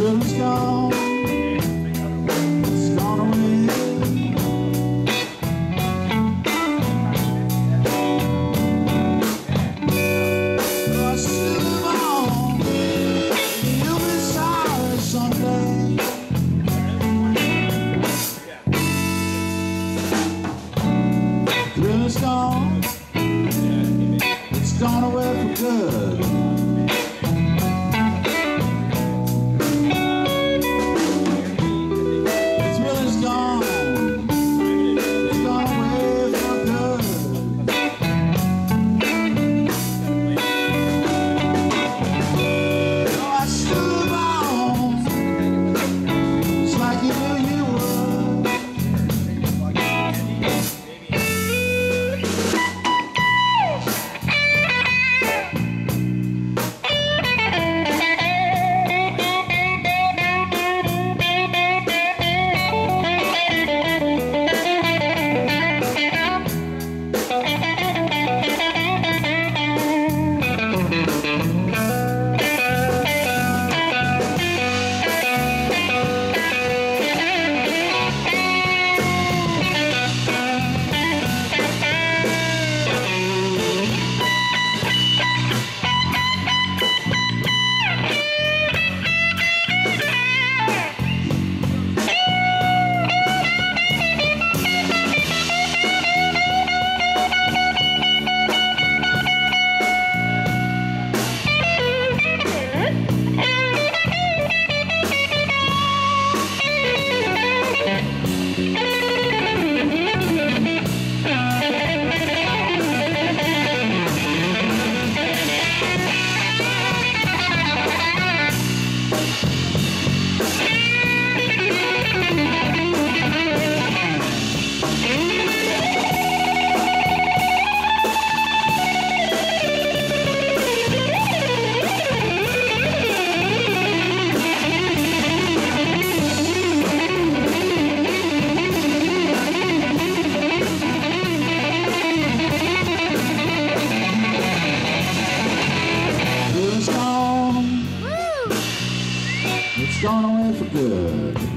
love's gone. It's gone away. But still we'll be someday. Love's gone. for good.